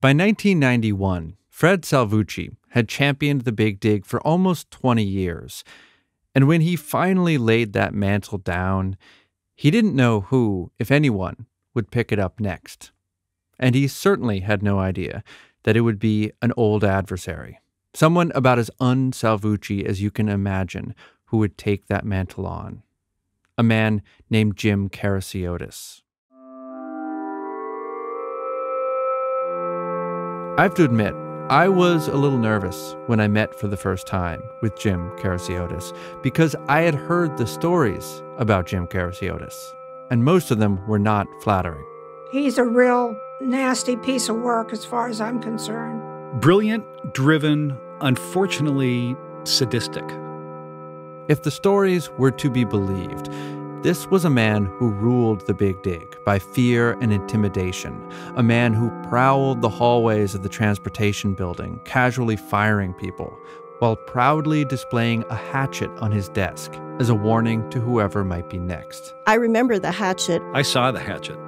By 1991, Fred Salvucci had championed the big dig for almost 20 years. And when he finally laid that mantle down, he didn't know who, if anyone, would pick it up next. And he certainly had no idea that it would be an old adversary, someone about as un Salvucci as you can imagine, who would take that mantle on. A man named Jim Kerasiotes. I have to admit, I was a little nervous when I met for the first time with Jim Kerasiotes because I had heard the stories about Jim Kerasiotes, and most of them were not flattering. He's a real nasty piece of work as far as I'm concerned. Brilliant, driven, unfortunately sadistic. If the stories were to be believed, this was a man who ruled the Big Dig by fear and intimidation, a man who prowled the hallways of the transportation building, casually firing people, while proudly displaying a hatchet on his desk as a warning to whoever might be next. I remember the hatchet. I saw the hatchet.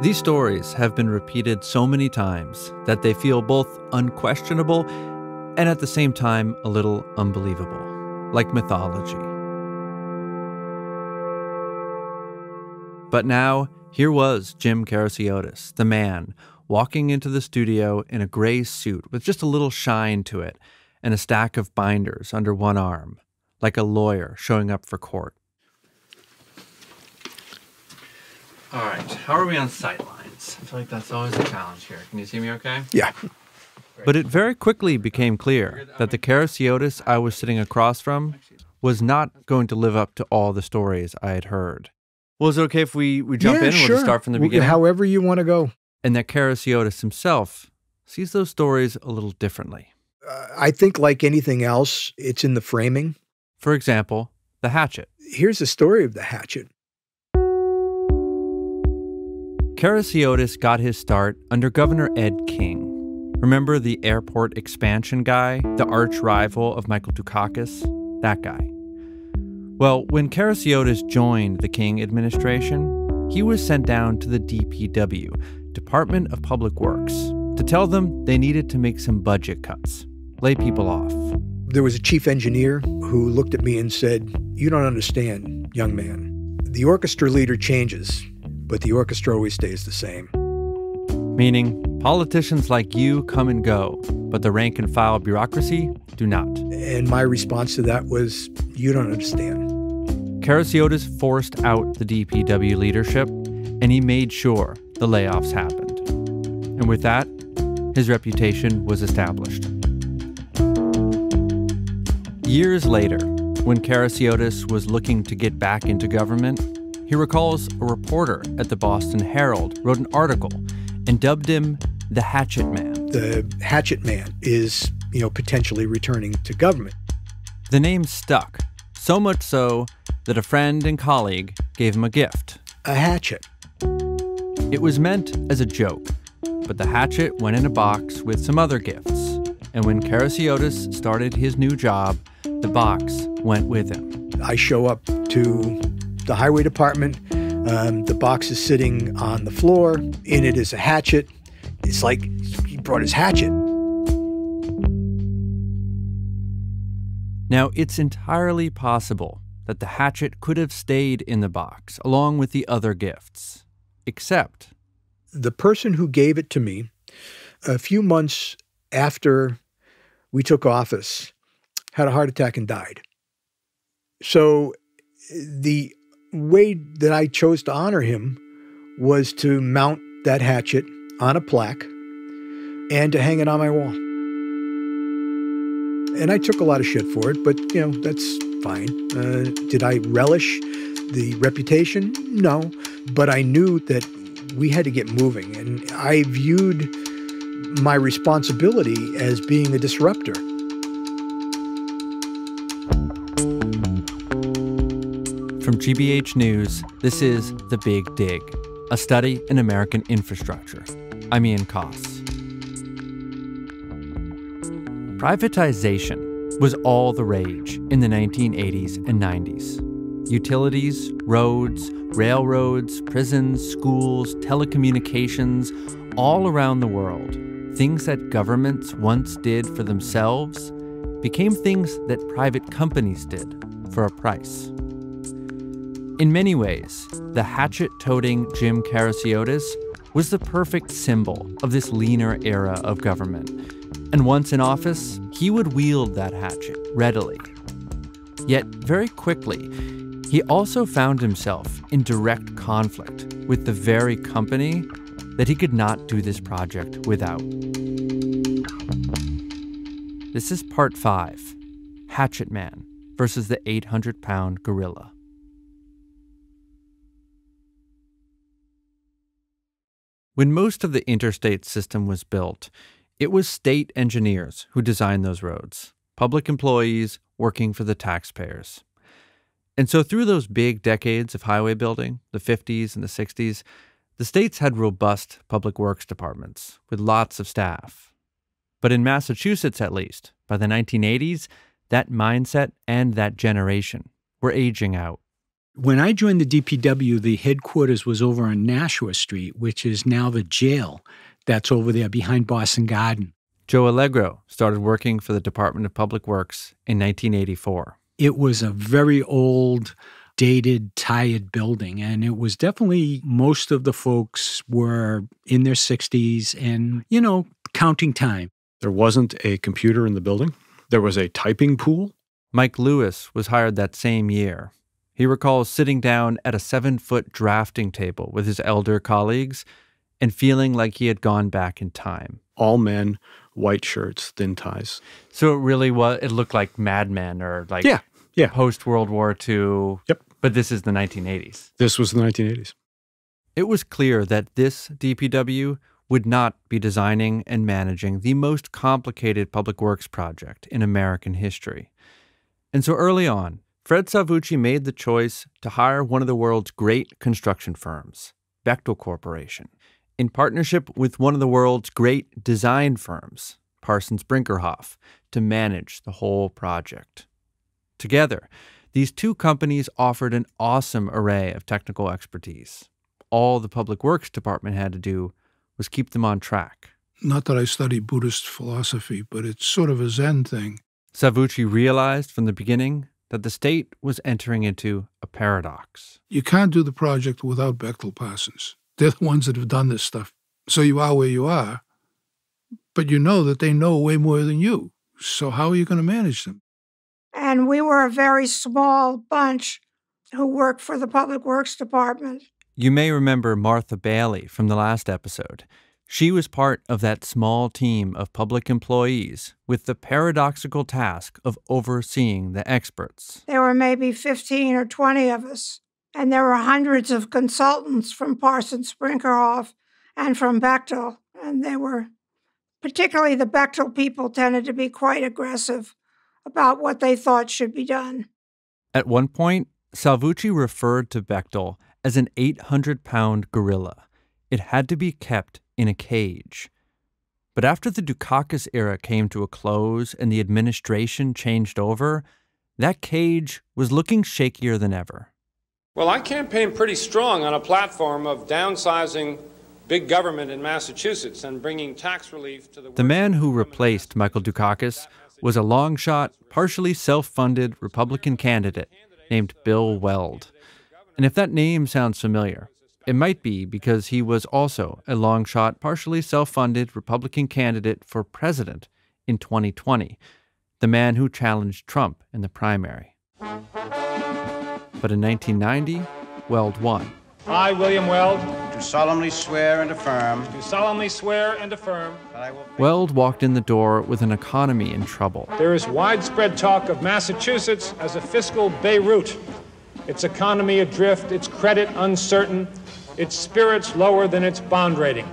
These stories have been repeated so many times that they feel both unquestionable and at the same time a little unbelievable, like mythology. But now, here was Jim Kerasiotes, the man, walking into the studio in a gray suit with just a little shine to it and a stack of binders under one arm, like a lawyer showing up for court. All right, how are we on sight lines? I feel like that's always a challenge here. Can you see me okay? Yeah. But it very quickly became clear that the Kerasiotes I was sitting across from was not going to live up to all the stories I had heard. Well, is it okay if we, we jump yeah, in and sure. we'll start from the beginning? However you want to go. and that Kerasiotes himself sees those stories a little differently. Uh, I think, like anything else, it's in the framing. For example, the hatchet. Here's the story of the hatchet. Kerasiotes got his start under Governor Ed King. Remember the airport expansion guy, the arch rival of Michael Dukakis? That guy. Well, when Kerasiotes joined the King administration, he was sent down to the DPW, Department of Public Works, to tell them they needed to make some budget cuts, lay people off. There was a chief engineer who looked at me and said, You don't understand, young man. The orchestra leader changes, but the orchestra always stays the same. Meaning, politicians like you come and go, but the rank and file bureaucracy do not. And my response to that was, You don't understand. Kerasiotes forced out the DPW leadership, and he made sure the layoffs happened. And with that, his reputation was established. Years later, when Kerasiotes was looking to get back into government, he recalls a reporter at the Boston Herald wrote an article and dubbed him the Hatchet Man. The hatchet man is, you know, potentially returning to government. The name stuck, so much so that a friend and colleague gave him a gift. A hatchet. It was meant as a joke, but the hatchet went in a box with some other gifts. And when Kerasiotes started his new job, the box went with him. I show up to the highway department. Um, the box is sitting on the floor. In it is a hatchet. It's like he brought his hatchet. Now, it's entirely possible that the hatchet could have stayed in the box along with the other gifts, except The person who gave it to me a few months after we took office had a heart attack and died. So the way that I chose to honor him was to mount that hatchet on a plaque and to hang it on my wall. And I took a lot of shit for it, but you know, that's fine. Uh, did I relish the reputation? No, but I knew that we had to get moving, and I viewed my responsibility as being a disruptor. from GBH News, this is The Big Dig, a study in American infrastructure. I'm Ian Coss. Privatization was all the rage in the 1980s and 90s. Utilities, roads, railroads, prisons, schools, telecommunications, all around the world, things that governments once did for themselves became things that private companies did for a price. In many ways, the hatchet toting Jim Kerasiotes was the perfect symbol of this leaner era of government. And once in office, he would wield that hatchet readily. Yet, very quickly, he also found himself in direct conflict with the very company that he could not do this project without. This is part five Hatchet Man versus the 800 pound gorilla. When most of the interstate system was built, it was state engineers who designed those roads, public employees working for the taxpayers. And so, through those big decades of highway building, the 50s and the 60s, the states had robust public works departments with lots of staff. But in Massachusetts, at least, by the 1980s, that mindset and that generation were aging out. When I joined the DPW, the headquarters was over on Nashua Street, which is now the jail that's over there behind Boston Garden. Joe Allegro started working for the Department of Public Works in 1984. It was a very old, dated, tired building. And it was definitely most of the folks were in their 60s and, you know, counting time. There wasn't a computer in the building, there was a typing pool. Mike Lewis was hired that same year. He recalls sitting down at a seven foot drafting table with his elder colleagues and feeling like he had gone back in time. All men, white shirts, thin ties. So it really was, it looked like Mad Men or like Yeah, yeah. post World War II. Yep. But this is the 1980s. This was the 1980s. It was clear that this DPW would not be designing and managing the most complicated public works project in American history. And so early on, Fred Salvucci made the choice to hire one of the world's great construction firms, Bechtel Corporation, in partnership with one of the world's great design firms, Parsons Brinckerhoff, to manage the whole project. Together, these two companies offered an awesome array of technical expertise. All the Public Works Department had to do was keep them on track. Not that I study Buddhist philosophy, but it's sort of a Zen thing. Salvucci realized from the beginning that the state was entering into a paradox. You can't do the project without Bechtel Parsons. They're the ones that have done this stuff. So you are where you are, but you know that they know way more than you. So how are you going to manage them? And we were a very small bunch who worked for the Public Works Department. You may remember Martha Bailey from the last episode. She was part of that small team of public employees with the paradoxical task of overseeing the experts. There were maybe 15 or 20 of us, and there were hundreds of consultants from Parsons Brinckerhoff and from Bechtel, and they were, particularly the Bechtel people, tended to be quite aggressive about what they thought should be done. At one point, Salvucci referred to Bechtel as an 800 pound gorilla. It had to be kept in a cage. But after the Dukakis era came to a close and the administration changed over, that cage was looking shakier than ever. Well, I campaigned pretty strong on a platform of downsizing big government in Massachusetts and bringing tax relief to the. The man who replaced Michael Dukakis was a long shot, partially self funded Republican candidate named Bill Weld. And if that name sounds familiar, it might be because he was also a long shot, partially self funded Republican candidate for president in 2020, the man who challenged Trump in the primary. But in 1990, Weld won. I, William Weld, Do solemnly swear and affirm do solemnly swear and affirm that I will Weld walked in the door with an economy in trouble. there is widespread talk of Massachusetts as a fiscal Beirut, its economy adrift, its credit uncertain, its spirits lower than its bond rating.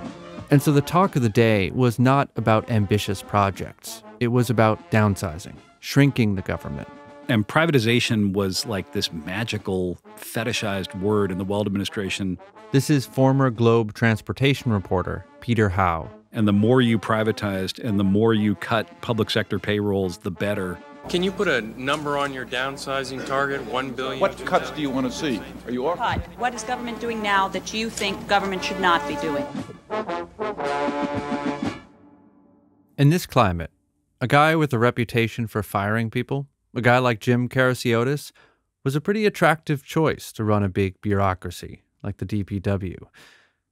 And so the talk of the day was not about ambitious projects, it was about downsizing, shrinking the government. And privatization was like this magical, fetishized word in the Weld administration. This is former Globe transportation reporter Peter Howe. And the more you privatized and the more you cut public sector payrolls, the better. Can you put a number on your downsizing target? One billion. What cuts do you want to see? Are you off? Cut. What is government doing now that you think government should not be doing? In this climate, a guy with a reputation for firing people, a guy like Jim Kerasiotes, was a pretty attractive choice to run a big bureaucracy like the DPW.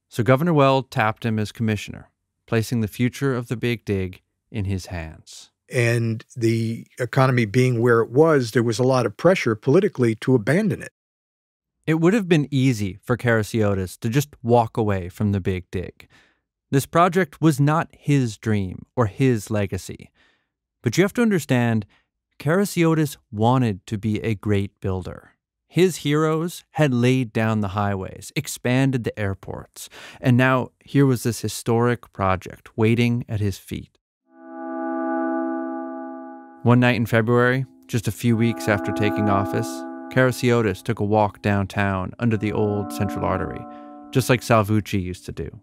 So Governor Weld tapped him as commissioner, placing the future of the big dig in his hands. And the economy being where it was, there was a lot of pressure politically to abandon it. It would have been easy for Kerasiotes to just walk away from the big dig. This project was not his dream or his legacy. But you have to understand, Kerasiotes wanted to be a great builder. His heroes had laid down the highways, expanded the airports, and now here was this historic project waiting at his feet. One night in February, just a few weeks after taking office, Kerasiotes took a walk downtown under the old Central Artery, just like Salvucci used to do.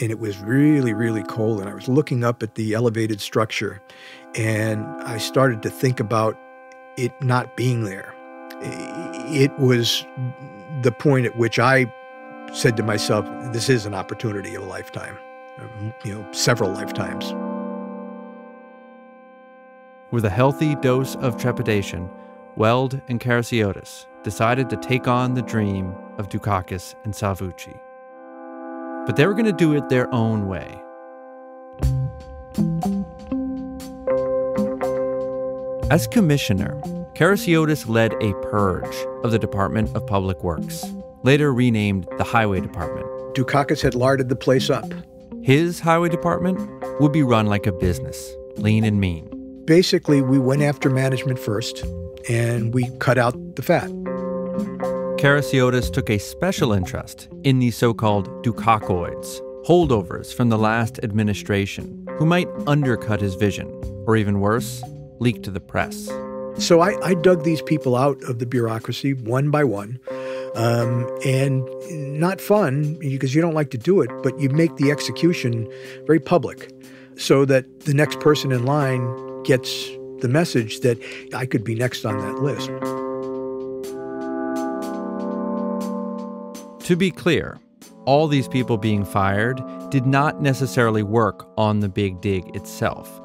And it was really, really cold. And I was looking up at the elevated structure, and I started to think about it not being there. It was the point at which I said to myself, this is an opportunity of a lifetime, you know, several lifetimes. With a healthy dose of trepidation, Weld and Kerasiotes decided to take on the dream of Dukakis and Salvucci. But they were going to do it their own way. As commissioner, Kerasiotes led a purge of the Department of Public Works, later renamed the Highway Department. Dukakis had larded the place up. His highway department would be run like a business, lean and mean. Basically, we went after management first, and we cut out the fat. Kerasiotes took a special interest in these so called Dukakoids, holdovers from the last administration, who might undercut his vision, or even worse, leak to the press. So I, I dug these people out of the bureaucracy one by one. Um, and not fun because you don't like to do it, but you make the execution very public so that the next person in line gets the message that I could be next on that list. To be clear, all these people being fired did not necessarily work on the big dig itself.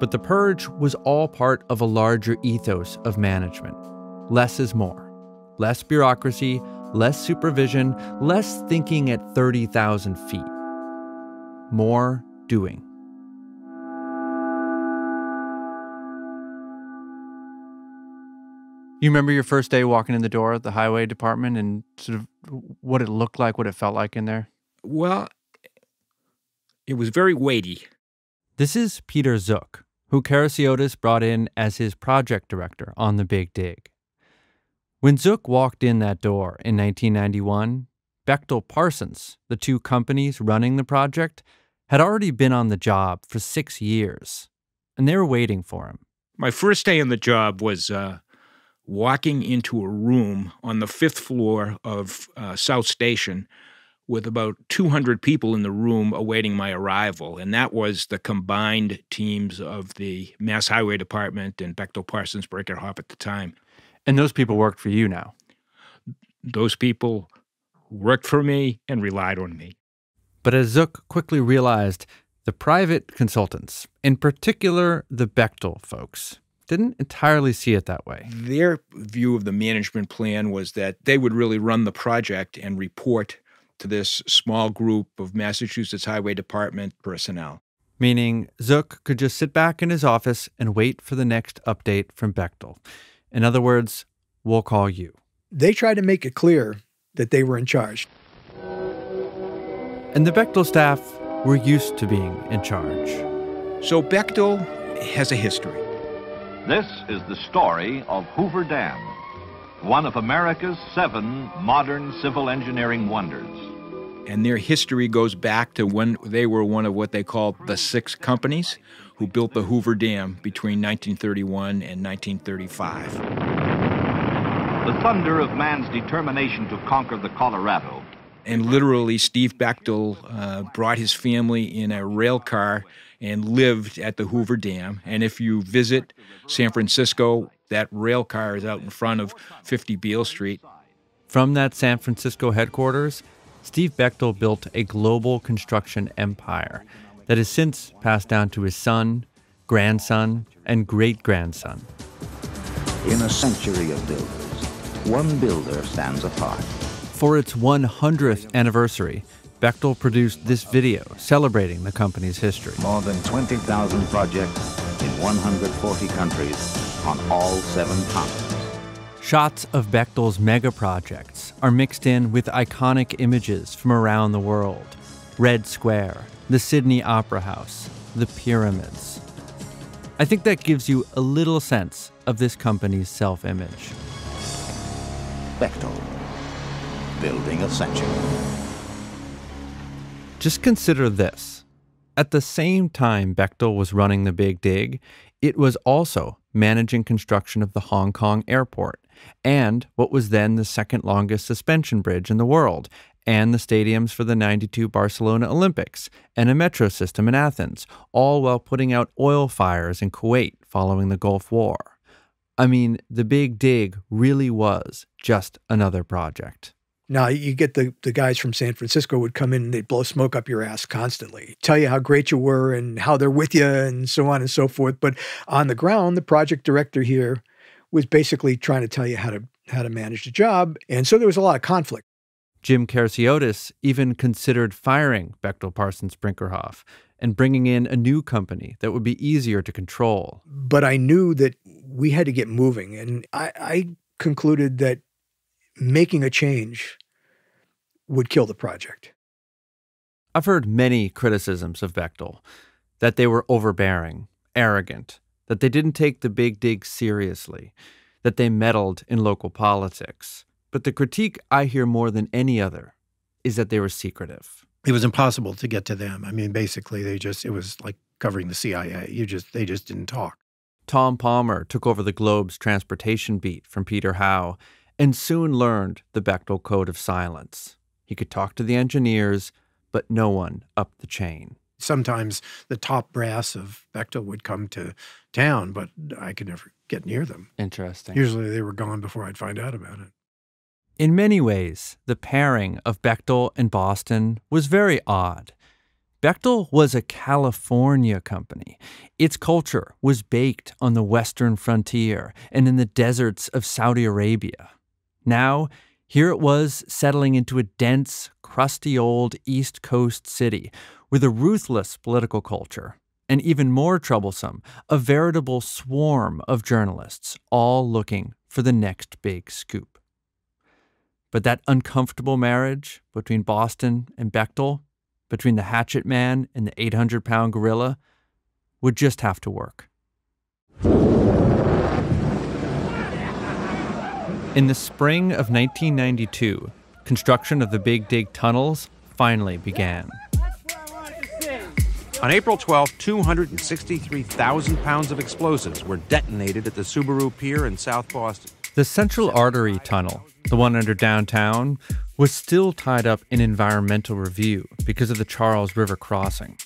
But the purge was all part of a larger ethos of management. Less is more. Less bureaucracy, less supervision, less thinking at 30,000 feet. More doing. You remember your first day walking in the door at the highway department and sort of what it looked like, what it felt like in there? Well, it was very weighty. This is Peter Zook, who Kerasiotes brought in as his project director on the Big Dig. When Zook walked in that door in 1991, Bechtel Parsons, the two companies running the project, had already been on the job for six years, and they were waiting for him. My first day on the job was uh, walking into a room on the fifth floor of uh, South Station with about 200 people in the room awaiting my arrival. And that was the combined teams of the Mass Highway Department and Bechtel Parsons Brinckerhoff at the time. And those people worked for you now? Those people worked for me and relied on me. But as Zook quickly realized, the private consultants, in particular the Bechtel folks, didn't entirely see it that way. Their view of the management plan was that they would really run the project and report to this small group of Massachusetts Highway Department personnel. Meaning, Zook could just sit back in his office and wait for the next update from Bechtel. In other words, we'll call you. They tried to make it clear that they were in charge. And the Bechtel staff were used to being in charge. So Bechtel has a history. This is the story of Hoover Dam, one of America's seven modern civil engineering wonders. And their history goes back to when they were one of what they called the six companies who built the Hoover Dam between 1931 and 1935. The thunder of man's determination to conquer the Colorado. And literally, Steve Bechtel uh, brought his family in a rail car and lived at the Hoover Dam. And if you visit San Francisco, that rail car is out in front of 50 Beale Street. From that San Francisco headquarters, Steve Bechtel built a global construction empire that has since passed down to his son, grandson, and great grandson. In a century of builders, one builder stands apart. For its 100th anniversary, Bechtel produced this video celebrating the company's history. More than 20,000 projects in 140 countries on all seven continents. Shots of Bechtel's mega projects are mixed in with iconic images from around the world Red Square, the Sydney Opera House, the pyramids. I think that gives you a little sense of this company's self image. Bechtel, building a century. Just consider this. At the same time Bechtel was running the Big Dig, it was also managing construction of the Hong Kong airport and what was then the second longest suspension bridge in the world, and the stadiums for the 92 Barcelona Olympics, and a metro system in Athens, all while putting out oil fires in Kuwait following the Gulf War. I mean, the Big Dig really was just another project. Now you get the the guys from San Francisco would come in and they'd blow smoke up your ass constantly, tell you how great you were and how they're with you and so on and so forth. But on the ground, the project director here was basically trying to tell you how to how to manage the job, and so there was a lot of conflict. Jim Kerasiotes even considered firing Bechtel Parsons Brinckerhoff and bringing in a new company that would be easier to control. But I knew that we had to get moving, and I, I concluded that making a change would kill the project. I've heard many criticisms of Bechtel that they were overbearing, arrogant, that they didn't take the big dig seriously, that they meddled in local politics. But the critique I hear more than any other is that they were secretive. It was impossible to get to them. I mean, basically, they just, it was like covering the CIA. You just, they just didn't talk. Tom Palmer took over the Globe's transportation beat from Peter Howe and soon learned the Bechtel Code of Silence. He could talk to the engineers, but no one up the chain. Sometimes the top brass of Bechtel would come to town, but I could never get near them. Interesting. Usually they were gone before I'd find out about it. In many ways, the pairing of Bechtel and Boston was very odd. Bechtel was a California company. Its culture was baked on the western frontier and in the deserts of Saudi Arabia. Now, here it was settling into a dense, crusty old East Coast city with a ruthless political culture, and even more troublesome, a veritable swarm of journalists, all looking for the next big scoop. But that uncomfortable marriage between Boston and Bechtel, between the hatchet man and the 800 pound gorilla, would just have to work. In the spring of 1992, construction of the Big Dig tunnels finally began. On April 12, 263,000 pounds of explosives were detonated at the Subaru Pier in South Boston. The Central Artery Tunnel, the one under downtown, was still tied up in environmental review because of the Charles River crossing.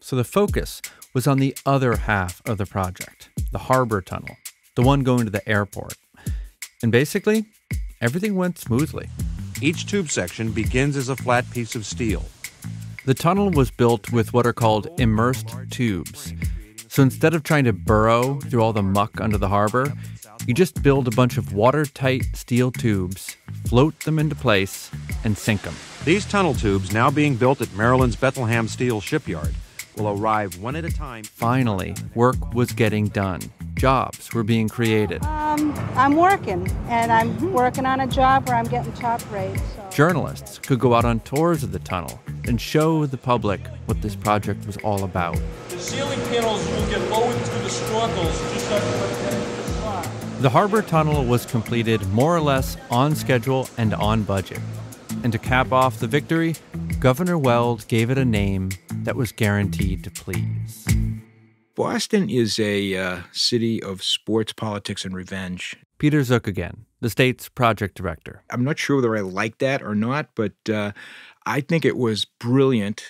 So the focus was on the other half of the project, the Harbor Tunnel, the one going to the airport. And basically, everything went smoothly. Each tube section begins as a flat piece of steel. The tunnel was built with what are called immersed tubes. So instead of trying to burrow through all the muck under the harbor, you just build a bunch of watertight steel tubes, float them into place, and sink them. These tunnel tubes, now being built at Maryland's Bethlehem Steel Shipyard, will arrive one at a time. Finally, work was getting done. Jobs were being created. Um, I'm working, and I'm working on a job where I'm getting top rates. So. Journalists could go out on tours of the tunnel and show the public what this project was all about. The ceiling panels will get lowered through the struggles just after the slot. The harbor tunnel was completed more or less on schedule and on budget. And to cap off the victory, Governor Weld gave it a name that was guaranteed to please. Boston is a uh, city of sports, politics, and revenge. Peter Zook again, the state's project director. I'm not sure whether I like that or not, but uh, I think it was brilliant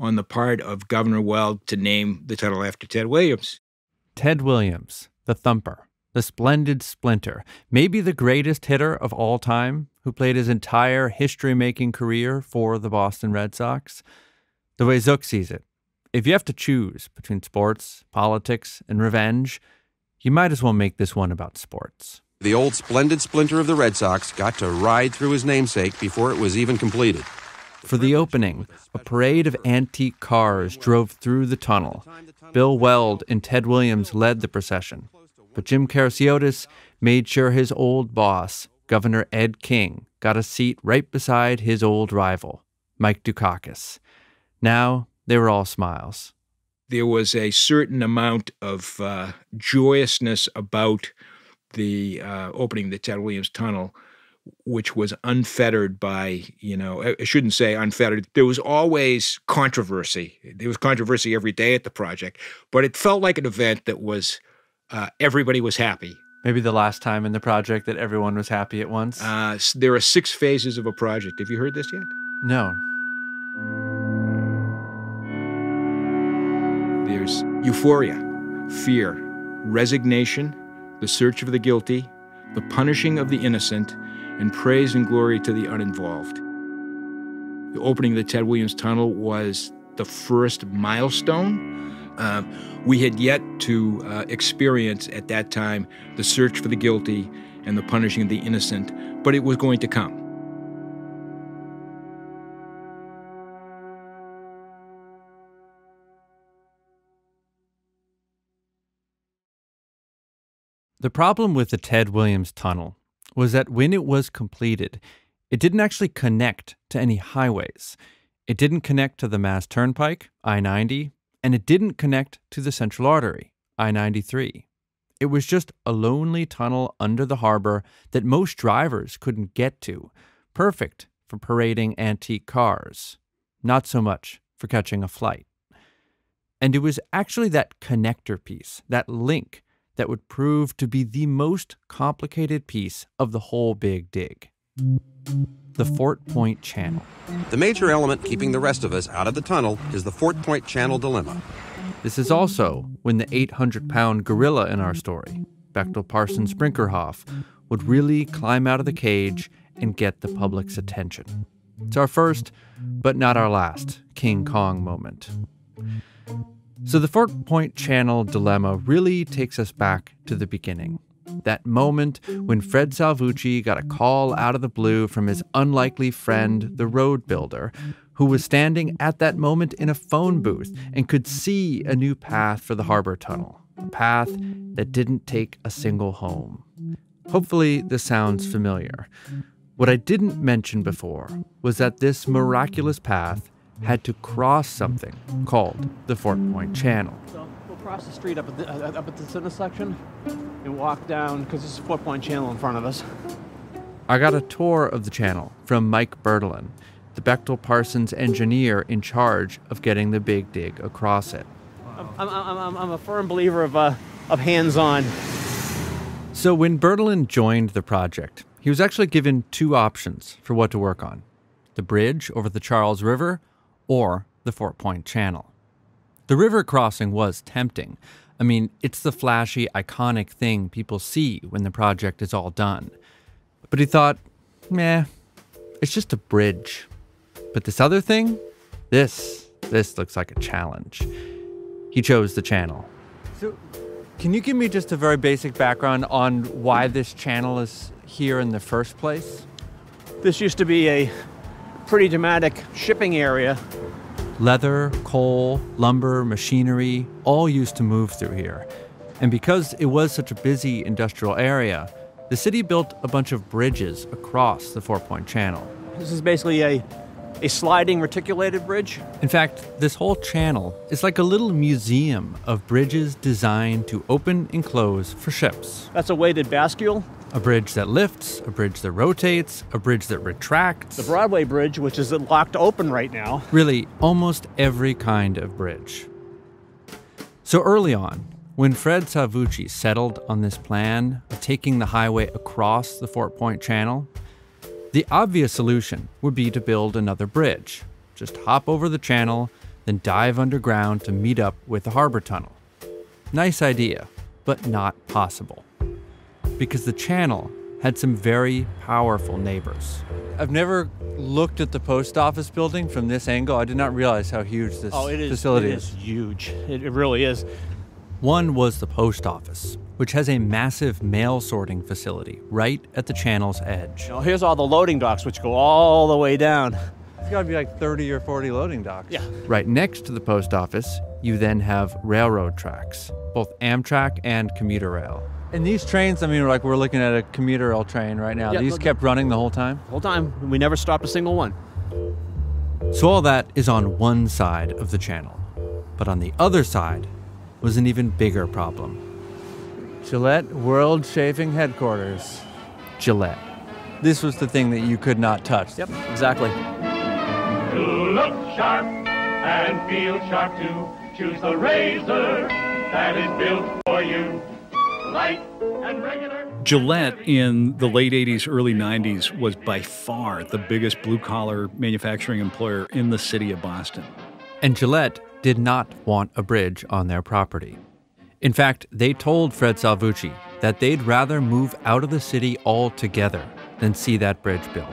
on the part of Governor Weld to name the title after Ted Williams. Ted Williams, the thumper, the splendid splinter, maybe the greatest hitter of all time, who played his entire history making career for the Boston Red Sox. The way Zook sees it, if you have to choose between sports, politics, and revenge, you might as well make this one about sports. The old splendid splinter of the Red Sox got to ride through his namesake before it was even completed. For the opening, a parade of antique cars drove through the tunnel. Bill Weld and Ted Williams led the procession, but Jim Kerasiotes made sure his old boss, Governor Ed King, got a seat right beside his old rival, Mike Dukakis. Now they were all smiles. There was a certain amount of uh, joyousness about the uh, opening of the Ted Williams Tunnel which was unfettered by, you know, I shouldn't say unfettered. There was always controversy. There was controversy every day at the project, but it felt like an event that was uh, everybody was happy. Maybe the last time in the project that everyone was happy at once. Uh, there are six phases of a project. Have you heard this yet? No. There's euphoria, fear, resignation, the search of the guilty, the punishing of the innocent, and praise and glory to the uninvolved. The opening of the Ted Williams Tunnel was the first milestone. Uh, we had yet to uh, experience at that time the search for the guilty and the punishing of the innocent, but it was going to come. The problem with the Ted Williams Tunnel was that when it was completed, it didn't actually connect to any highways. It didn't connect to the Mass Turnpike, I 90, and it didn't connect to the Central Artery, I 93. It was just a lonely tunnel under the harbor that most drivers couldn't get to, perfect for parading antique cars, not so much for catching a flight. And it was actually that connector piece, that link, that would prove to be the most complicated piece of the whole big dig the Fort Point Channel. The major element keeping the rest of us out of the tunnel is the Fort Point Channel dilemma. This is also when the 800 pound gorilla in our story, Bechtel Parsons Brinckerhoff, would really climb out of the cage and get the public's attention. It's our first, but not our last, King Kong moment. So the Fort Point Channel dilemma really takes us back to the beginning. That moment when Fred Salvucci got a call out of the blue from his unlikely friend, the road builder, who was standing at that moment in a phone booth and could see a new path for the harbor tunnel, a path that didn't take a single home. Hopefully, this sounds familiar. What I didn't mention before was that this miraculous path had to cross something called the Fort Point Channel. So we'll cross the street up at, the, uh, up at this intersection and walk down because there's a Fort Point Channel in front of us. I got a tour of the channel from Mike Bertolin, the Bechtel Parsons engineer in charge of getting the big dig across it. I'm, I'm, I'm, I'm a firm believer of, uh, of hands on. So when Bertolin joined the project, he was actually given two options for what to work on the bridge over the Charles River or the Fort Point Channel. The river crossing was tempting. I mean, it's the flashy, iconic thing people see when the project is all done. But he thought, meh, it's just a bridge. But this other thing, this, this looks like a challenge. He chose the channel. So, can you give me just a very basic background on why this channel is here in the first place? This used to be a pretty dramatic shipping area Leather, coal, lumber, machinery, all used to move through here. And because it was such a busy industrial area, the city built a bunch of bridges across the Fort Point Channel. This is basically a, a sliding reticulated bridge. In fact, this whole channel is like a little museum of bridges designed to open and close for ships. That's a weighted bascule. A bridge that lifts, a bridge that rotates, a bridge that retracts. The Broadway Bridge, which is locked open right now. Really, almost every kind of bridge. So early on, when Fred Salvucci settled on this plan of taking the highway across the Fort Point Channel, the obvious solution would be to build another bridge. Just hop over the channel, then dive underground to meet up with the harbor tunnel. Nice idea, but not possible because the channel had some very powerful neighbors. I've never looked at the post office building from this angle. I did not realize how huge this Oh, it is. facility it is huge. It, it really is. One was the post office, which has a massive mail sorting facility right at the channel's edge. You know, here's all the loading docks, which go all the way down. It's got to be like 30 or 40 loading docks. Yeah. Right next to the post office, you then have railroad tracks, both Amtrak and commuter rail. And these trains, I mean, like we're looking at a commuter rail train right now. Yeah, these kept running the whole time. The whole time. We never stopped a single one. So all that is on one side of the channel. But on the other side was an even bigger problem. Gillette World Shaving Headquarters. Gillette. This was the thing that you could not touch. Yep, exactly. To look sharp and feel sharp too, choose the razor that is built for you. Light and regular. Gillette in the late 80s, early 90s was by far the biggest blue collar manufacturing employer in the city of Boston. And Gillette did not want a bridge on their property. In fact, they told Fred Salvucci that they'd rather move out of the city altogether than see that bridge built.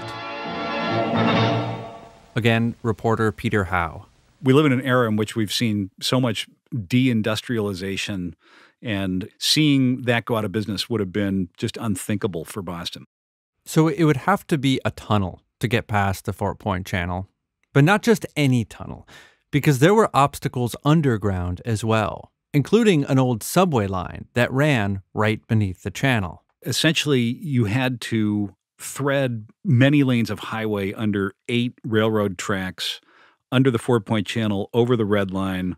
Again, reporter Peter Howe. We live in an era in which we've seen so much deindustrialization, and seeing that go out of business would have been just unthinkable for Boston. So it would have to be a tunnel to get past the Fort Point Channel, but not just any tunnel, because there were obstacles underground as well, including an old subway line that ran right beneath the channel. Essentially, you had to thread many lanes of highway under eight railroad tracks under the Fort Point Channel over the Red Line,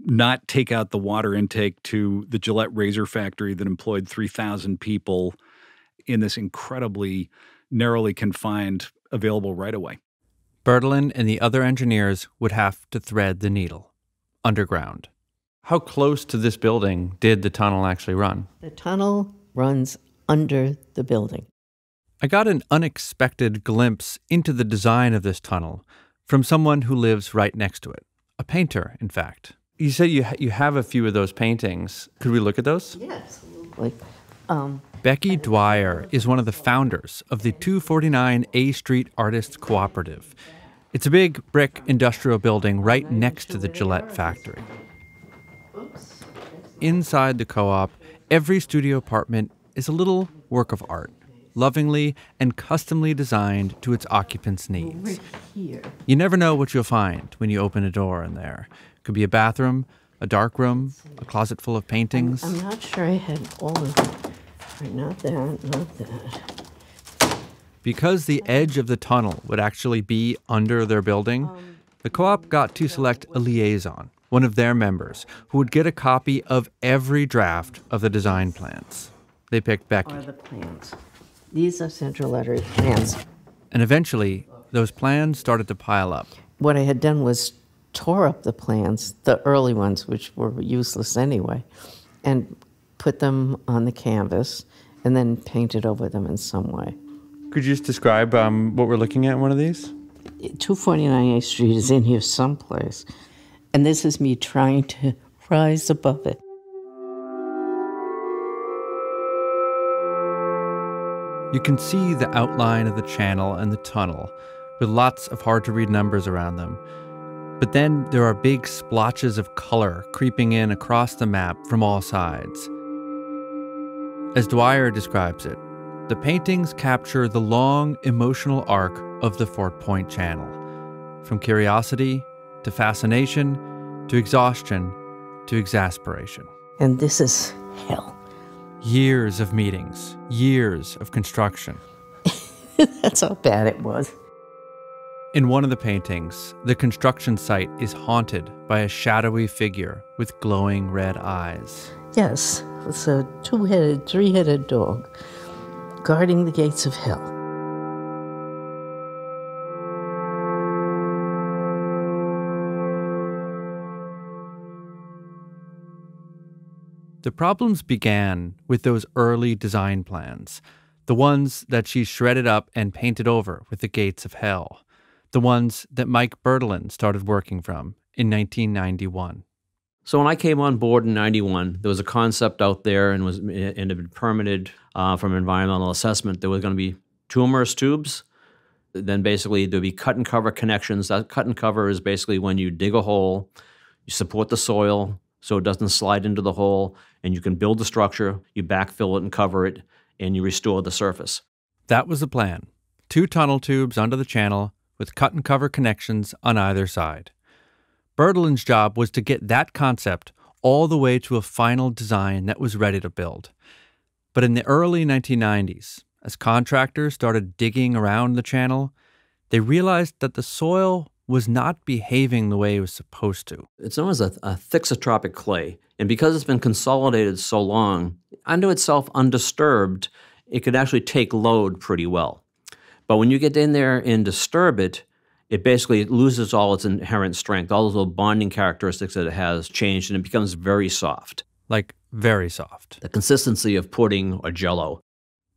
not take out the water intake to the Gillette Razor factory that employed 3,000 people in this incredibly narrowly confined available right of way. Bertolin and the other engineers would have to thread the needle underground. How close to this building did the tunnel actually run? The tunnel runs under the building. I got an unexpected glimpse into the design of this tunnel from someone who lives right next to it, a painter, in fact. You said you, ha- you have a few of those paintings. Could we look at those? Yes. Like, um, Becky Dwyer is one of the founders of the 249 A Street Artists Cooperative. It's a big brick industrial building right next to the Gillette factory. Inside the co op, every studio apartment is a little work of art, lovingly and customly designed to its occupants' needs. here. You never know what you'll find when you open a door in there. Could be a bathroom, a dark room, a closet full of paintings. I'm not sure I had all of them. Right, not that, not that. Because the edge of the tunnel would actually be under their building, the co op got to select a liaison, one of their members, who would get a copy of every draft of the design plans. They picked Becky. Are the plans. These are central letter plans. And eventually, those plans started to pile up. What I had done was tore up the plans, the early ones, which were useless anyway, and put them on the canvas and then painted over them in some way. Could you just describe um, what we're looking at in one of these? 249 A Street is in here someplace. And this is me trying to rise above it. You can see the outline of the channel and the tunnel, with lots of hard to read numbers around them. But then there are big splotches of color creeping in across the map from all sides. As Dwyer describes it, the paintings capture the long emotional arc of the Fort Point Channel, from curiosity to fascination to exhaustion to exasperation. And this is hell. Years of meetings, years of construction. That's how bad it was. In one of the paintings, the construction site is haunted by a shadowy figure with glowing red eyes. Yes, it's a two headed, three headed dog guarding the gates of hell. The problems began with those early design plans, the ones that she shredded up and painted over with the gates of hell, the ones that Mike Bertolin started working from in 1991. So when I came on board in '91, there was a concept out there and was and had been permitted uh, from environmental assessment. There was going to be two immersed tubes. Then basically there'd be cut and cover connections. That cut and cover is basically when you dig a hole, you support the soil so it doesn't slide into the hole, and you can build the structure, you backfill it and cover it, and you restore the surface. That was the plan. Two tunnel tubes under the channel with cut and cover connections on either side. Bertalin's job was to get that concept all the way to a final design that was ready to build. But in the early 1990s, as contractors started digging around the channel, they realized that the soil was not behaving the way it was supposed to. It's known as a, a thixotropic clay, and because it's been consolidated so long, unto itself undisturbed, it could actually take load pretty well. But when you get in there and disturb it, it basically loses all its inherent strength. All those little bonding characteristics that it has changed, and it becomes very soft. Like very soft. The consistency of pudding or jello.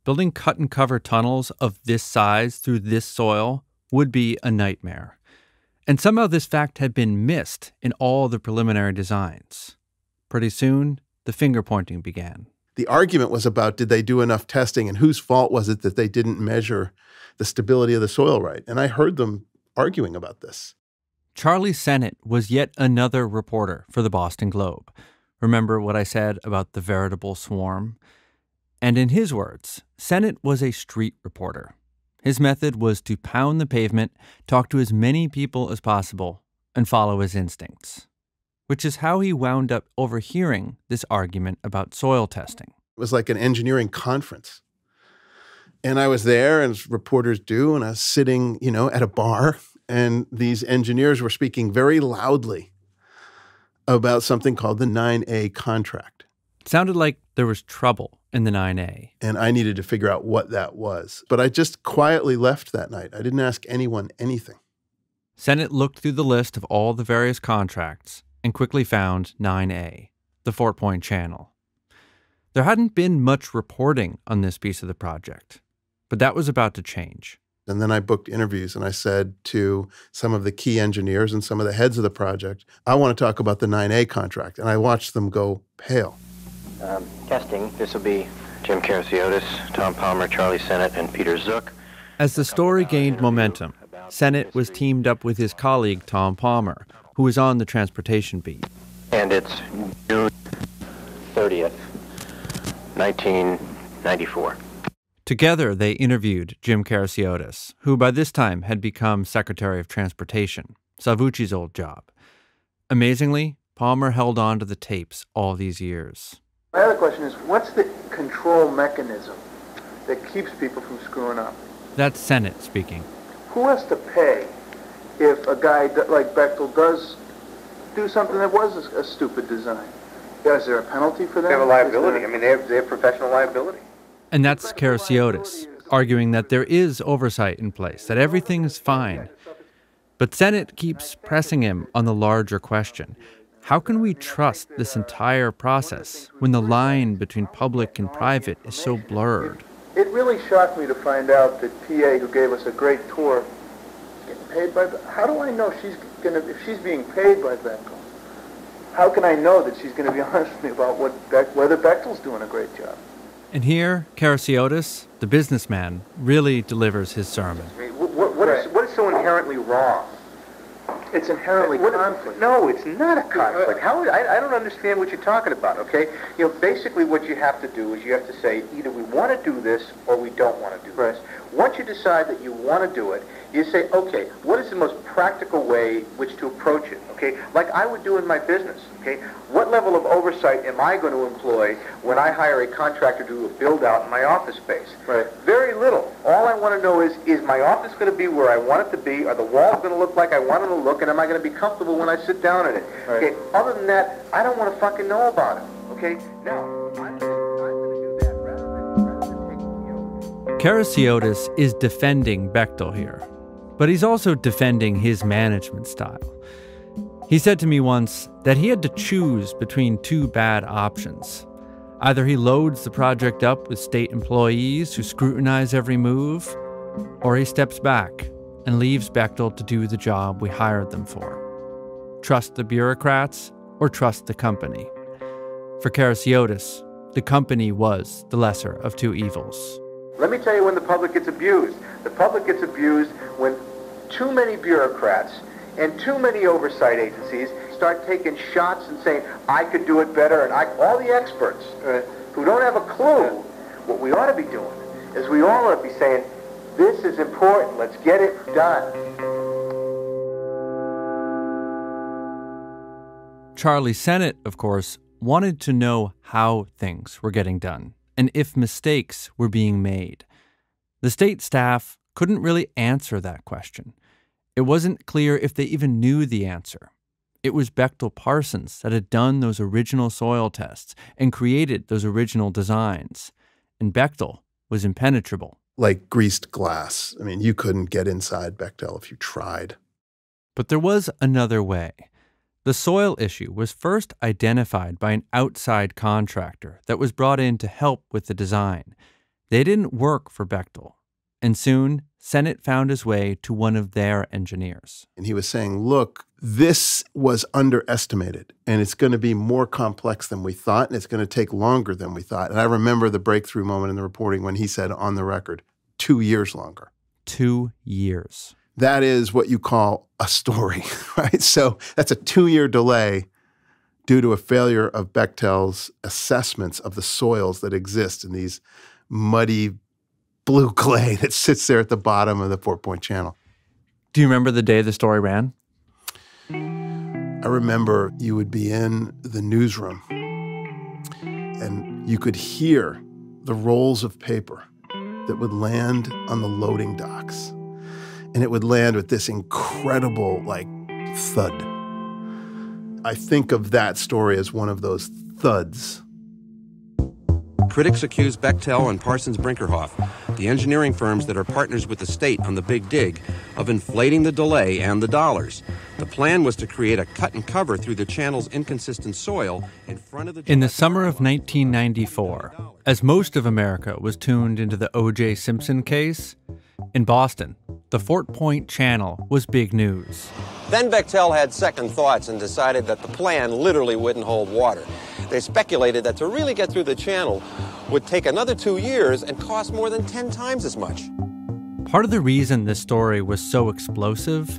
Building cut and cover tunnels of this size through this soil would be a nightmare. And somehow this fact had been missed in all the preliminary designs. Pretty soon, the finger pointing began. The argument was about did they do enough testing and whose fault was it that they didn't measure the stability of the soil right? And I heard them arguing about this. Charlie Sennett was yet another reporter for the Boston Globe. Remember what I said about the veritable swarm? And in his words, Sennett was a street reporter. His method was to pound the pavement, talk to as many people as possible, and follow his instincts, which is how he wound up overhearing this argument about soil testing. It was like an engineering conference. And I was there, as reporters do, and I was sitting, you know, at a bar, and these engineers were speaking very loudly about something called the 9A contract. It sounded like there was trouble in the 9A. And I needed to figure out what that was. But I just quietly left that night. I didn't ask anyone anything. Sennett looked through the list of all the various contracts and quickly found 9A, the Fort Point Channel. There hadn't been much reporting on this piece of the project. But that was about to change. And then I booked interviews and I said to some of the key engineers and some of the heads of the project, I want to talk about the 9A contract. And I watched them go pale. Um, testing. This will be Jim Kerasiotes, Tom Palmer, Charlie Sennett, and Peter Zook. As the story gained momentum, Sennett was teamed up with his colleague Tom Palmer, who was on the transportation beat. And it's June 30th, 1994. Together, they interviewed Jim Kerasiotes, who by this time had become Secretary of Transportation, Salvucci's old job. Amazingly, Palmer held on to the tapes all these years. My other question is what's the control mechanism that keeps people from screwing up? That's Sennett speaking. Who has to pay if a guy like Bechtel does do something that was a, a stupid design? Yeah, is there a penalty for that? They have a liability. There... I mean, they have, they have professional liability. And that's Kerasiotes, arguing that there is oversight in place, that everything is fine. But Sennett keeps pressing him on the larger question how can we trust this entire process when the line between public and private is so blurred? It really shocked me to find out that PA, who gave us a great tour, getting paid by. How do I know she's gonna if she's being paid by Bechtel? How can I know that she's going to be honest with me about what whether Bechtel's doing a great job? And here, Kerasiotes, the businessman, really delivers his sermon. What, what, is, what is so inherently wrong? It's inherently what, conflict. No, it's not a conflict. How? I, I don't understand what you're talking about. Okay, you know, basically what you have to do is you have to say either we want to do this or we don't want to do this. Once you decide that you want to do it, you say, okay, what is the most practical way which to approach it? Okay, like I would do in my business. Okay, what level of oversight am I going to employ when I hire a contractor to do a build out in my office space? Right. Very little. All I want to know is, is my office going to be where I want it to be? Are the walls going to look like I want them to look? And am I going to be comfortable when I sit down in it? Right. Okay. Other than that, I don't want to fucking know about it. Okay. Now. Kerasiotes is defending Bechtel here, but he's also defending his management style. He said to me once that he had to choose between two bad options. Either he loads the project up with state employees who scrutinize every move, or he steps back and leaves Bechtel to do the job we hired them for. Trust the bureaucrats or trust the company. For Kerasiotes, the company was the lesser of two evils. Let me tell you when the public gets abused. The public gets abused when too many bureaucrats and too many oversight agencies start taking shots and saying, I could do it better, and I, all the experts uh, who don't have a clue, what we ought to be doing is we all ought to be saying, this is important, let's get it done. Charlie Sennett, of course, wanted to know how things were getting done and if mistakes were being made. The state staff couldn't really answer that question. It wasn't clear if they even knew the answer. It was Bechtel Parsons that had done those original soil tests and created those original designs. And Bechtel was impenetrable. Like greased glass. I mean, you couldn't get inside Bechtel if you tried. But there was another way. The soil issue was first identified by an outside contractor that was brought in to help with the design. They didn't work for Bechtel, and soon Sennett found his way to one of their engineers. And he was saying, look, this was underestimated, and it's going to be more complex than we thought, and it's going to take longer than we thought. And I remember the breakthrough moment in the reporting when he said on the record, two years longer. Two years that is what you call a story, right? So that's a two year delay due to a failure of Bechtel's assessments of the soils that exist in these muddy blue clay that sits there at the bottom of the Fort Point Channel. Do you remember the day the story ran? I remember you would be in the newsroom and you could hear the rolls of paper that would land on the loading docks and it would land with this incredible, like, thud. I think of that story as one of those thuds. Critics accuse Bechtel and Parsons Brinckerhoff, the engineering firms that are partners with the state on the Big Dig, of inflating the delay and the dollars. The plan was to create a cut and cover through the channel's inconsistent soil in front of the. In the summer of 1994, as most of America was tuned into the O.J. Simpson case, in Boston, the Fort Point Channel was big news. Then Bechtel had second thoughts and decided that the plan literally wouldn't hold water. They speculated that to really get through the channel would take another two years and cost more than 10 times as much. Part of the reason this story was so explosive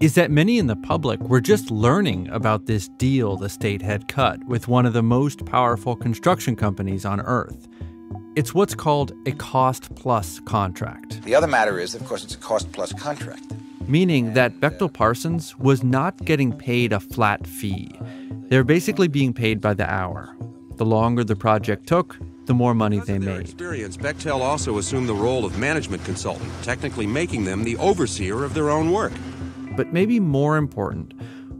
is that many in the public were just learning about this deal the state had cut with one of the most powerful construction companies on earth. It's what's called a cost plus contract. The other matter is, of course, it's a cost plus contract. Meaning that Bechtel Parsons was not getting paid a flat fee. They were basically being paid by the hour. The longer the project took, the more money they made. Experience, Bechtel also assumed the role of management consultant, technically making them the overseer of their own work. But maybe more important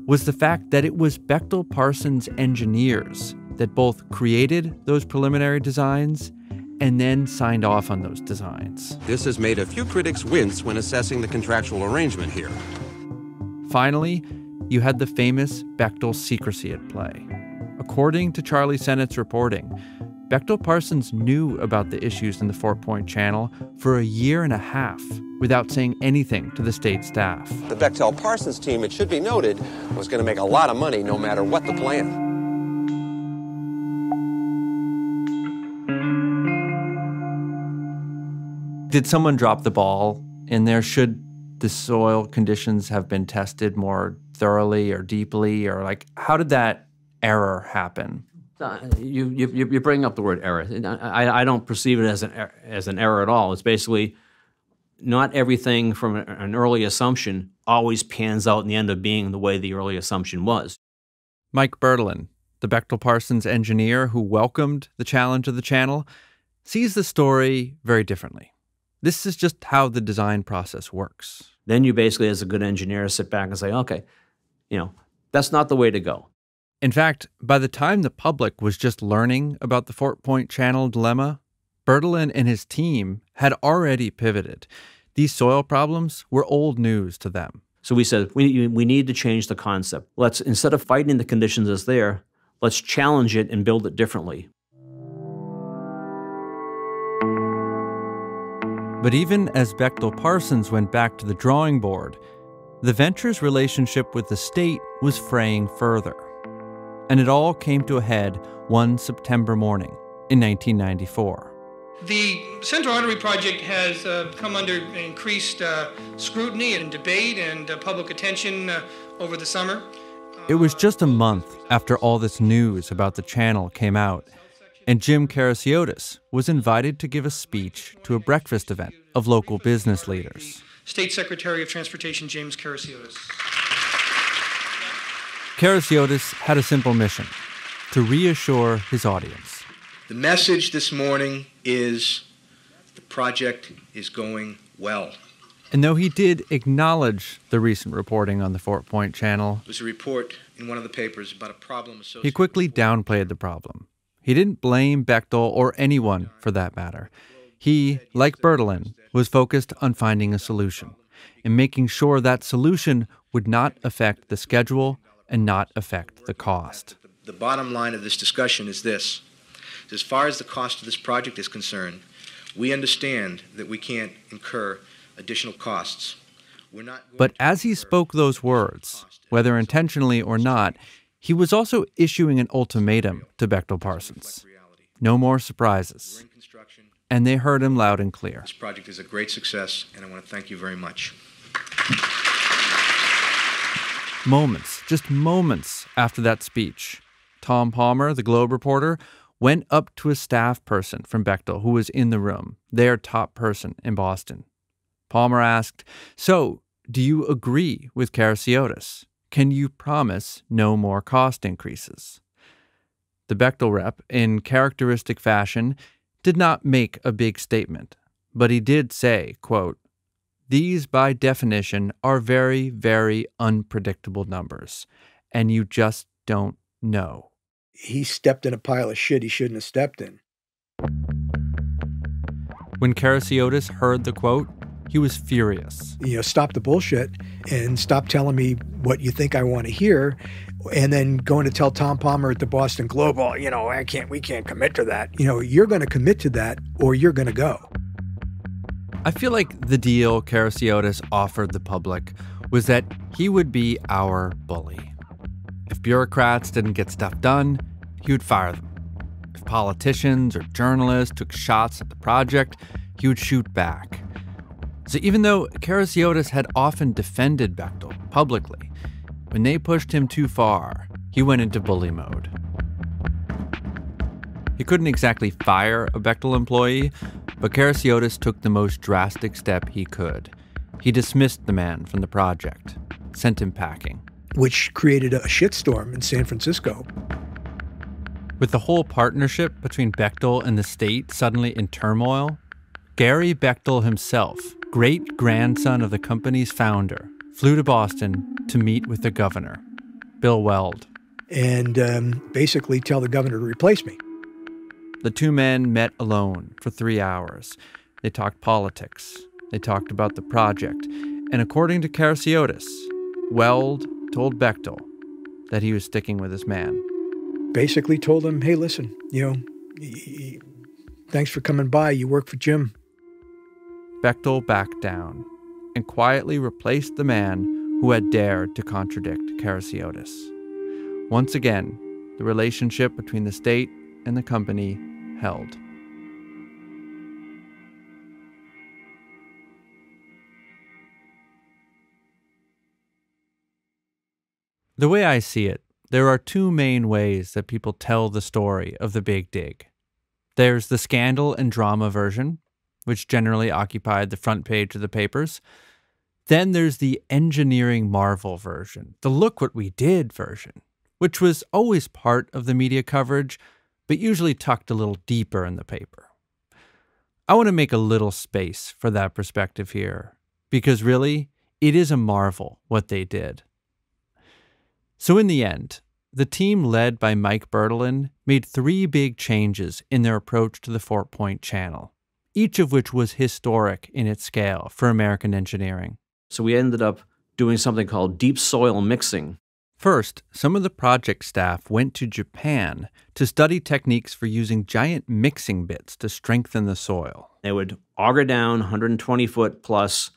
was the fact that it was Bechtel Parsons engineers that both created those preliminary designs and then signed off on those designs. This has made a few critics wince when assessing the contractual arrangement here. Finally, you had the famous Bechtel secrecy at play. According to Charlie Sennett's reporting, Bechtel Parsons knew about the issues in the Fort Point Channel for a year and a half without saying anything to the state staff. The Bechtel Parsons team, it should be noted, was going to make a lot of money no matter what the plan. Did someone drop the ball in there? Should the soil conditions have been tested more thoroughly or deeply, or like how did that error happen? Uh, you, you you bring up the word error. I, I don't perceive it as an er, as an error at all. It's basically not everything from an early assumption always pans out in the end of being the way the early assumption was. Mike Bertolin, the Bechtel Parsons engineer who welcomed the challenge of the channel, sees the story very differently. This is just how the design process works. Then you basically, as a good engineer, sit back and say, okay, you know, that's not the way to go. In fact, by the time the public was just learning about the Fort Point Channel dilemma, Bertolin and his team had already pivoted. These soil problems were old news to them. So we said, we, we need to change the concept. Let's, instead of fighting the conditions as there, let's challenge it and build it differently. But even as Bechtel Parsons went back to the drawing board, the venture's relationship with the state was fraying further. And it all came to a head one September morning in 1994. The Central Artery Project has uh, come under increased uh, scrutiny and debate and uh, public attention uh, over the summer. It was just a month after all this news about the channel came out, and Jim Kerasiotes was invited to give a speech to a breakfast event of local business leaders. State Secretary of Transportation James Kerasiotes. Kerasiotes had a simple mission to reassure his audience. The message this morning is the project is going well. And though he did acknowledge the recent reporting on the Fort Point channel, There was a report in one of the papers about a problem associated he quickly downplayed the problem. He didn't blame Bechtel or anyone for that matter. He, like Bertolin, was focused on finding a solution and making sure that solution would not affect the schedule and not affect the cost. The bottom line of this discussion is this. As far as the cost of this project is concerned, we understand that we can't incur additional costs. We're not But as he spoke those words, whether intentionally or not, he was also issuing an ultimatum to Bechtel Parsons. No more surprises. And they heard him loud and clear. This project is a great success, and I want to thank you very much. Moments, just moments after that speech, Tom Palmer, the Globe reporter, went up to a staff person from Bechtel who was in the room, their top person in Boston. Palmer asked, So, do you agree with Kerasiotes? Can you promise no more cost increases? The Bechtel rep, in characteristic fashion, did not make a big statement, but he did say, quote, These, by definition, are very, very unpredictable numbers, and you just don't know. He stepped in a pile of shit he shouldn't have stepped in. When Kerasiotes heard the quote, he was furious. You know, stop the bullshit and stop telling me what you think I want to hear. And then going to tell Tom Palmer at the Boston Globe, oh, you know, I can't, we can't commit to that. You know, you're going to commit to that or you're going to go. I feel like the deal Kerasiotes offered the public was that he would be our bully. If bureaucrats didn't get stuff done, he would fire them. If politicians or journalists took shots at the project, he would shoot back. So even though Kerasiotes had often defended Bechtel publicly, when they pushed him too far, he went into bully mode. He couldn't exactly fire a Bechtel employee, but Kerasiotes took the most drastic step he could. He dismissed the man from the project, sent him packing. Which created a shitstorm in San Francisco. With the whole partnership between Bechtel and the state suddenly in turmoil, Gary Bechtel himself, great grandson of the company's founder, flew to Boston to meet with the governor, Bill Weld. And um, basically tell the governor to replace me. The two men met alone for three hours. They talked politics. They talked about the project. And according to Kerasiotes, Weld told Bechtel that he was sticking with his man. Basically told him, hey, listen, you know, thanks for coming by. You work for Jim. Bechtel backed down and quietly replaced the man who had dared to contradict Kerasiotes. Once again, the relationship between the state and the company held. The way I see it, there are two main ways that people tell the story of the Big Dig. There's the scandal and drama version, which generally occupied the front page of the papers. Then there's the engineering marvel version, the look what we did version, which was always part of the media coverage, but usually tucked a little deeper in the paper. I want to make a little space for that perspective here, because really, it is a marvel what they did. So, in the end, the team led by Mike Bertolin made three big changes in their approach to the Fort Point Channel, each of which was historic in its scale for American engineering. So we ended up doing something called deep soil mixing. First, some of the project staff went to Japan to study techniques for using giant mixing bits to strengthen the soil. They would auger down 120 foot plus,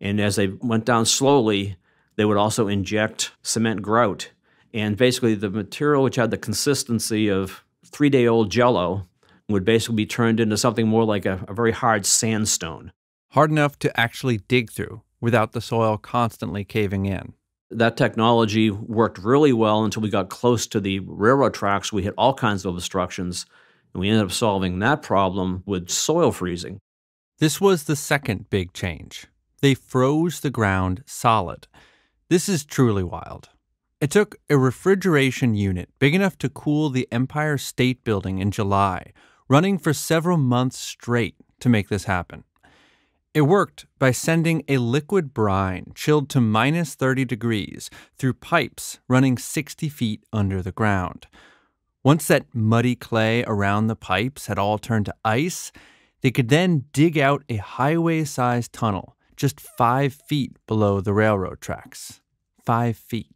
and as they went down slowly, they would also inject cement grout. And basically, the material, which had the consistency of three day old jello, would basically be turned into something more like a, a very hard sandstone. Hard enough to actually dig through without the soil constantly caving in. That technology worked really well until we got close to the railroad tracks. We hit all kinds of obstructions, and we ended up solving that problem with soil freezing. This was the second big change. They froze the ground solid. This is truly wild. It took a refrigeration unit big enough to cool the Empire State Building in July, running for several months straight to make this happen. It worked by sending a liquid brine chilled to minus 30 degrees through pipes running 60 feet under the ground. Once that muddy clay around the pipes had all turned to ice, they could then dig out a highway sized tunnel just five feet below the railroad tracks. Five feet.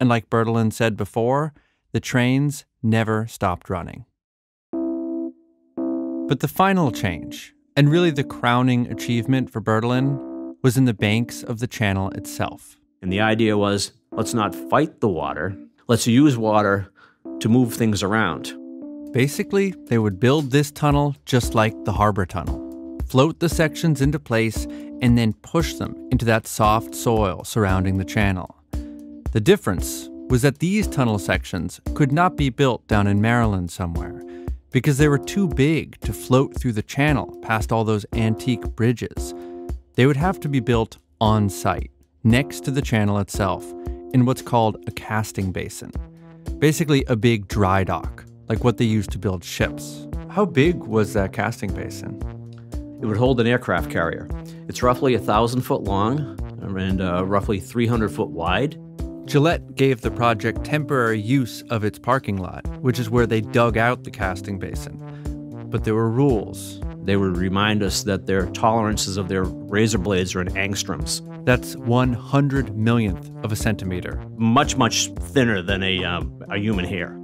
And like Bertalan said before, the trains never stopped running. But the final change, and really the crowning achievement for Bertalan, was in the banks of the channel itself. And the idea was let's not fight the water, let's use water to move things around. Basically, they would build this tunnel just like the harbor tunnel, float the sections into place, and then push them into that soft soil surrounding the channel. The difference was that these tunnel sections could not be built down in Maryland somewhere because they were too big to float through the channel past all those antique bridges. They would have to be built on site, next to the channel itself, in what's called a casting basin. Basically, a big dry dock, like what they used to build ships. How big was that casting basin? It would hold an aircraft carrier. It's roughly a thousand foot long and uh, roughly 300 foot wide. Gillette gave the project temporary use of its parking lot, which is where they dug out the casting basin. But there were rules. They would remind us that their tolerances of their razor blades are in angstroms. That's one hundred millionth of a centimeter. Much, much thinner than a, um, a human hair.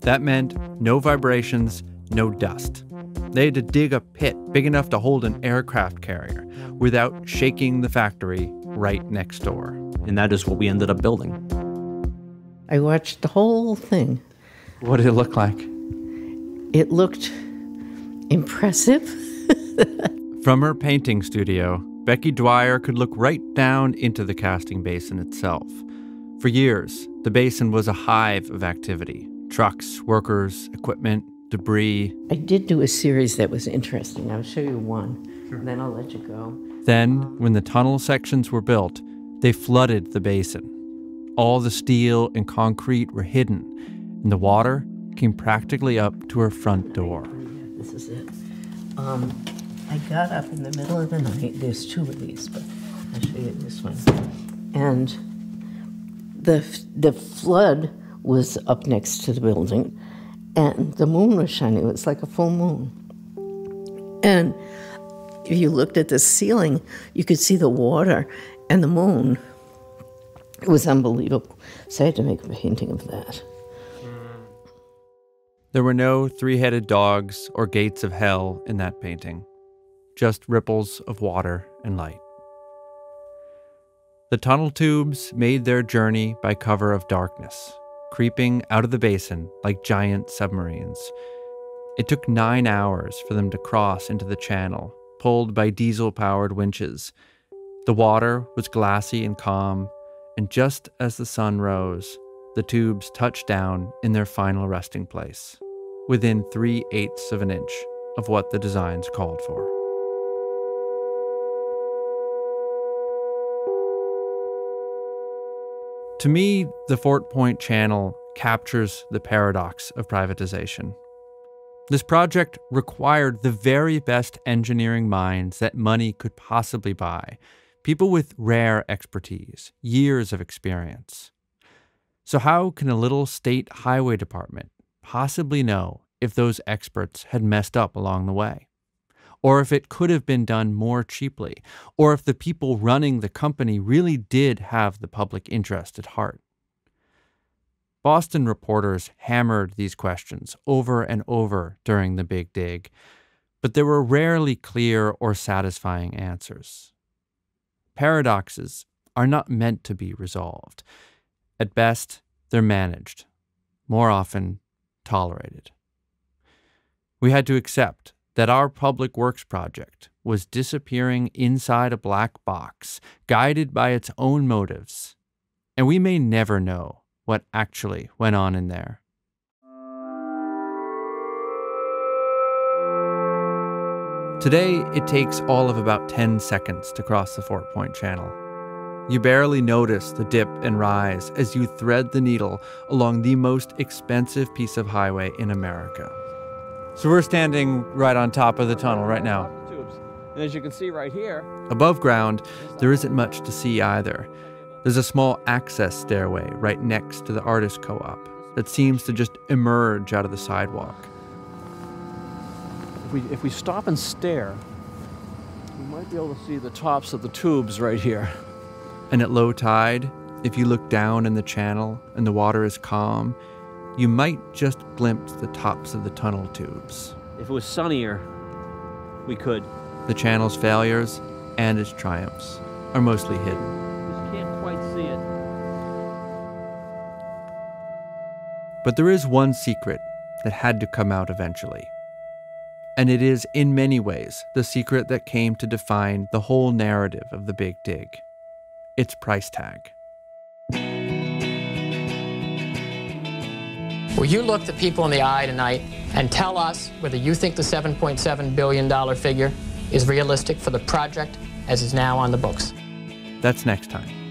That meant no vibrations, no dust. They had to dig a pit big enough to hold an aircraft carrier without shaking the factory right next door. And that is what we ended up building. I watched the whole thing. What did it look like? It looked impressive. From her painting studio, Becky Dwyer could look right down into the casting basin itself. For years, the basin was a hive of activity trucks, workers, equipment, debris. I did do a series that was interesting. I'll show you one, and then I'll let you go. Then, when the tunnel sections were built, they flooded the basin. All the steel and concrete were hidden, and the water came practically up to her front door. This is it. Um, I got up in the middle of the night. There's two of these, but I'll show you this one. And the the flood was up next to the building, and the moon was shining. It was like a full moon. And if you looked at the ceiling, you could see the water and the moon. It was unbelievable. So I had to make a painting of that. There were no three headed dogs or gates of hell in that painting, just ripples of water and light. The tunnel tubes made their journey by cover of darkness, creeping out of the basin like giant submarines. It took nine hours for them to cross into the channel, pulled by diesel powered winches. The water was glassy and calm, and just as the sun rose, the tubes touched down in their final resting place, within three eighths of an inch of what the designs called for. To me, the Fort Point Channel captures the paradox of privatization. This project required the very best engineering minds that money could possibly buy, people with rare expertise, years of experience. So, how can a little state highway department possibly know if those experts had messed up along the way? Or if it could have been done more cheaply? Or if the people running the company really did have the public interest at heart? Boston reporters hammered these questions over and over during the Big Dig, but there were rarely clear or satisfying answers. Paradoxes are not meant to be resolved. At best, they're managed, more often, tolerated. We had to accept that our public works project was disappearing inside a black box, guided by its own motives, and we may never know what actually went on in there. Today, it takes all of about 10 seconds to cross the Fort Point Channel. You barely notice the dip and rise as you thread the needle along the most expensive piece of highway in America. So we're standing right on top of the tunnel right now. And as you can see right here, Above ground, there isn't much to see either. There's a small access stairway right next to the artist co op that seems to just emerge out of the sidewalk. if we, if we stop and stare, we might be able to see the tops of the tubes right here. And at low tide, if you look down in the channel and the water is calm, you might just glimpse the tops of the tunnel tubes. If it was sunnier, we could. The channel's failures and its triumphs are mostly hidden. But there is one secret that had to come out eventually. And it is, in many ways, the secret that came to define the whole narrative of the Big Dig its price tag. Will you look the people in the eye tonight and tell us whether you think the $7.7 billion figure is realistic for the project as is now on the books? That's next time.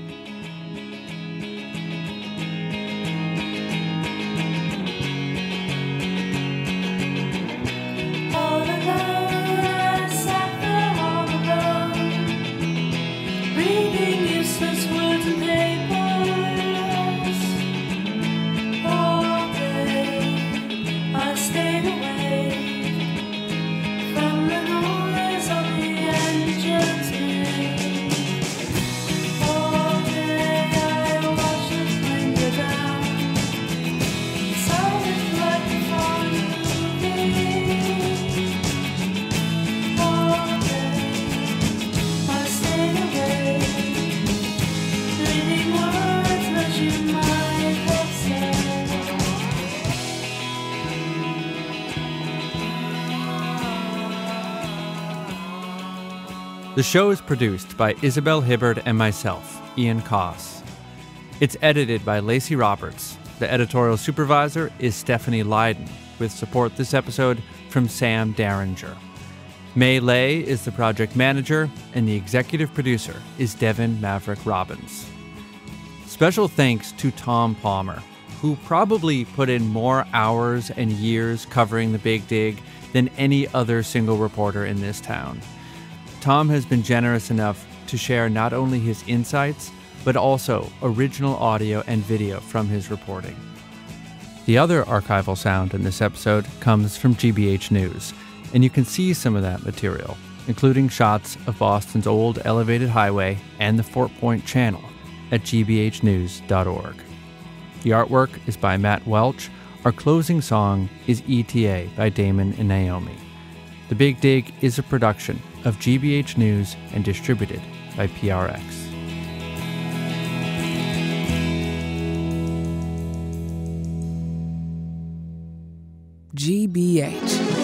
The show is produced by Isabel Hibbard and myself, Ian Coss. It's edited by Lacey Roberts. The editorial supervisor is Stephanie Lyden, with support this episode from Sam Derringer. May Lay is the project manager, and the executive producer is Devin Maverick Robbins. Special thanks to Tom Palmer, who probably put in more hours and years covering the Big Dig than any other single reporter in this town. Tom has been generous enough to share not only his insights, but also original audio and video from his reporting. The other archival sound in this episode comes from GBH News, and you can see some of that material, including shots of Boston's old elevated highway and the Fort Point Channel at gbhnews.org. The artwork is by Matt Welch. Our closing song is ETA by Damon and Naomi. The Big Dig is a production of GBH News and distributed by PRX. GBH.